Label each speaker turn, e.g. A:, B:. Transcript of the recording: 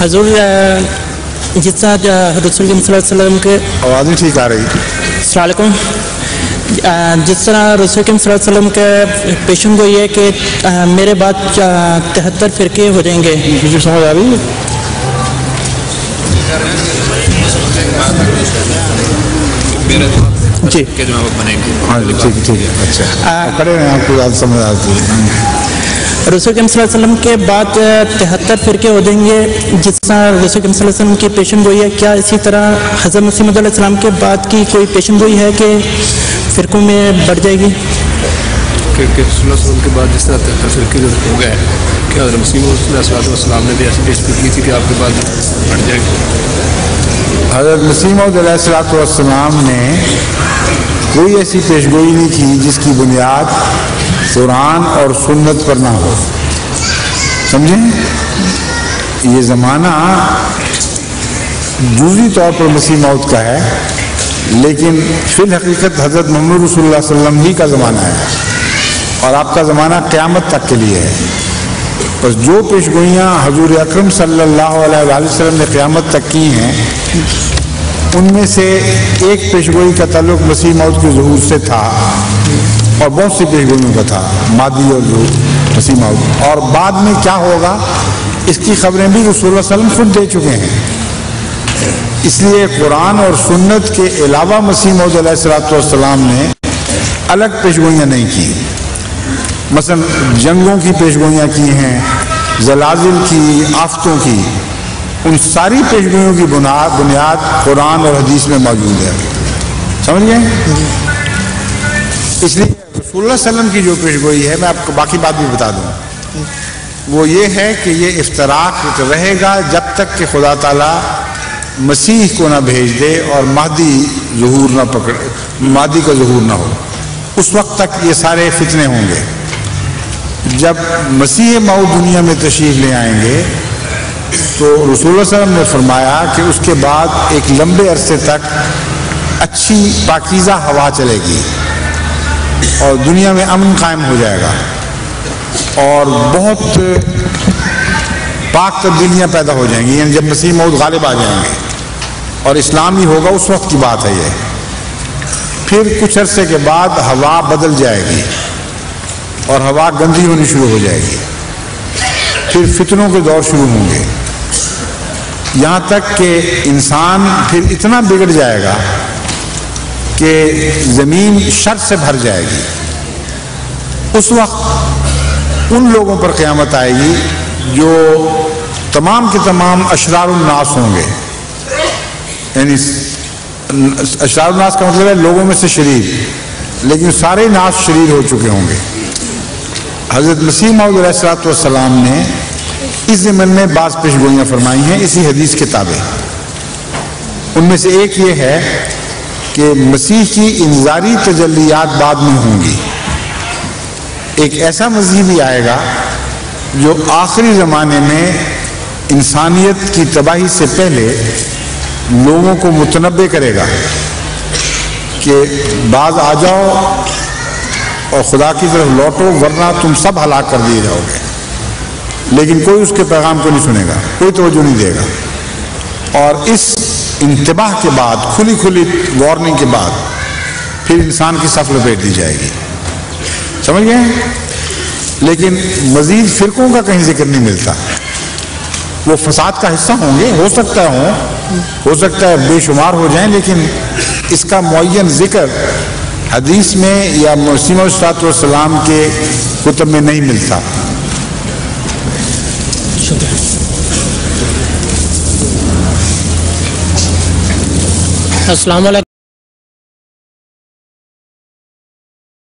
A: हजूर जिस तरह रसूल वसल्लम के
B: आवाज़ नहीं ठीक आ रही।
A: सलामकुम जिस तरह रसूल वसल्लम के पेशन को ये कि मेरे बाद तिहत्तर फिरके हो जाएँगे।
B: मुझे समझ आ रही। है
A: जी।
C: के जो बनेंगे
B: हाँ जी ठीक है ठीक है अच्छा। खड़े रहें आपको समझ आती है।
A: रसूल करीम सल्लल्लाहु अलैहि वसल्लम के बाद तिहत्तर फिरके हो जाएँगे जिस तरह रसूल करीम सल्लल्लाहु अलैहि वसल्लम की पेशन गोई है क्या इसी तरह हज़रत मसीह सलाम के बाद की कोई पेशन गोई है कि फिरकों में बढ़ जाएगी?
C: कि कि बाद जिस तरह तिहत्तर फिरके जो हो गए क्या हज़रत मसीह वसल्लम ने भी ऐसी पेशगी की थी कि आपके बाद बढ़ जाएगी?
B: हज़रत मसीम ने कोई ऐसी पेशगोई नहीं की जिसकी बुनियाद कुरान और सुन्नत पर ना हो। समझे? ये ज़माना जूजी तौर पर मसीह मौत का है, लेकिन फिल हकीकत हज़रत मोहम्मद रसूलुल्लाह सल्लम ही का ज़माना है और आपका ज़माना क़्यामत तक के लिए है। बस जो पेशगोइयाँ हजूर अक्रम वसल्लम ने क़यामत तक की हैं, उनमें से एक पेशगोई का ताल्लुक मसीह मौत के जहूर से था। और बहुत सी पेशगोइयों का था, मादी और जो मौत और बाद में क्या होगा? इसकी खबरें भी रसूल वसल्लम खुद दे चुके हैं। इसलिए कुरान और सुन्नत के अलावा मसीह मौद ने अलग पेशगोइयाँ नहीं की। मसन जंगों की पेशगोइयाँ की हैं जलाजिल की, आफतों की। उन सारी पेशगोइयों की बुनियाद बुनियाद कुरान और हदीस में मौजूद है। समझ गए? इसलिए रसूलुल्लाह सल्लम की जो पेशगोई है, मैं आपको बाकी बात भी बता दूँ। वो ये है कि ये इफ्तराक रहेगा जब तक कि खुदा ताला मसीह को ना भेज दे और महदी जहूर ना पकड़ महदी का जहूर ना हो। उस वक्त तक ये सारे फितने होंगे। जब मसीह मऊ दुनिया में तशरीफ़ ले आएँगे तो रसूल वसल्लम ने फरमाया कि उसके बाद एक लंबे अरसे तक अच्छी पाकिज़ा हवा चलेगी। और दुनिया में अमन कायम हो जाएगा। और बहुत पाक तब्दीलियाँ पैदा हो जाएँगी, यानी जब मसीह मऊद गालिब आ जाएँगे। और इस्लाम ही होगा, उस वक्त की बात है ये। फिर कुछ अरसे के बाद हवा बदल जाएगी और हवा गंदी होनी शुरू हो जाएगी। फिर फितनों के दौर शुरू होंगे। यहाँ तक कि इंसान फिर इतना बिगड़ जाएगा कि ज़मीन शर से भर जाएगी। उस वक्त उन लोगों पर क़्यामत आएगी जो तमाम के तमाम अशरारनास होंगे। यानी अशरारनास का मतलब है लोगों में से शरीर, लेकिन सारे नाश शरीर हो चुके होंगे। हज़रत मसीह मऊदलाम ने इस ज़मन में बाज़ पेशगोइयाँ फरमाई हैं, इसी हदीस किताबें उनमें से एक ये है कि मसीह की इंजारी तजलियात बाद में होंगी। एक ऐसा मसीह भी आएगा जो आखिरी ज़माने में इंसानियत की तबाही से पहले लोगों को मुतनबे करेगा कि बाज आ जाओ और खुदा की तरफ़ लौटो, वरना तुम सब हलाक कर दिए जाओगे। लेकिन कोई उसके पैगाम को नहीं सुनेगा, कोई तोजो नहीं देगा। और इस इंतबाह के बाद खुली खुली वार्निंग के बाद, फिर इंसान की सफ लपेट दी जाएगी। समझ? गए लेकिन मजीद फिरकों का कहीं ज़िक्र नहीं मिलता। वो फसाद का हिस्सा होंगे, हो सकता हो हो सकता है बेशुमार हो जाएँ, लेकिन इसका मुन ज़िक्र हदीस में या मसीम सलाम के कुतब में नहीं मिलता।
A: अस्सलाम